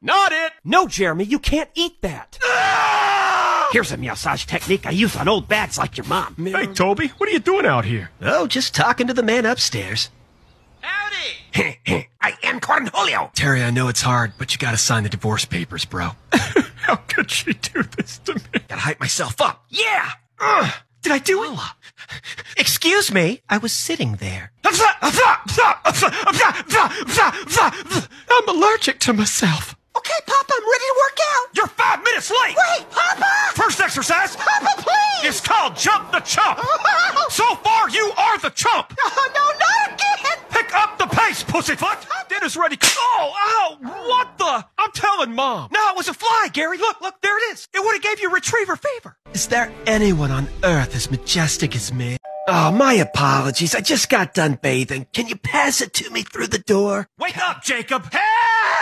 Not it! No, Jeremy, you can't eat that. Here's a massage technique I use on old bags like your mom. Hey, Toby, what are you doing out here? Oh, just talking to the man upstairs. Howdy! I am Cornholio. Terry, I know it's hard, but you gotta sign the divorce papers, bro. How could she do this to me? Gotta hype myself up. Yeah! Ugh. Did I do it? Excuse me, I was sitting there. I'm allergic to myself. Papa! First exercise Papa, please! is called Jump the Chump! Oh. So far, you are the chump! Oh, no, not again! Pick up the pace, pussyfoot! Dinner's ready. Oh, ow! What the? I'm telling Mom. No, it was a fly, Gary. Look, look, there it is. It would have gave you retriever fever. Is there anyone on earth as majestic as me? Oh, my apologies. I just got done bathing. Can you pass it to me through the door? Wake up, Jacob! Hey!